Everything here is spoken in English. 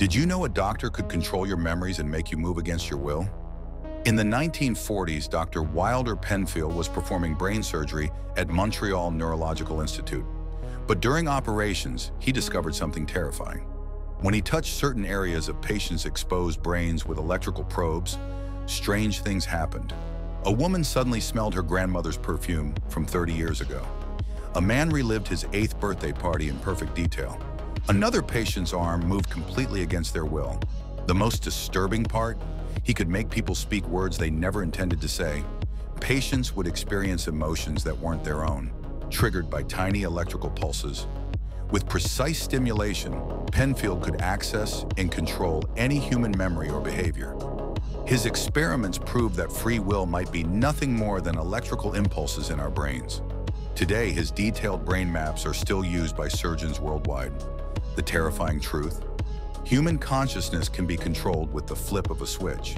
Did you know a doctor could control your memories and make you move against your will? In the 1940s, Dr. Wilder Penfield was performing brain surgery at Montreal Neurological Institute. But during operations, he discovered something terrifying. When he touched certain areas of patients' exposed brains with electrical probes, strange things happened. A woman suddenly smelled her grandmother's perfume from 30 years ago. A man relived his eighth birthday party in perfect detail. Another patient's arm moved completely against their will. The most disturbing part? He could make people speak words they never intended to say. Patients would experience emotions that weren't their own, triggered by tiny electrical pulses. With precise stimulation, Penfield could access and control any human memory or behavior. His experiments proved that free will might be nothing more than electrical impulses in our brains. Today, his detailed brain maps are still used by surgeons worldwide. The terrifying truth? Human consciousness can be controlled with the flip of a switch.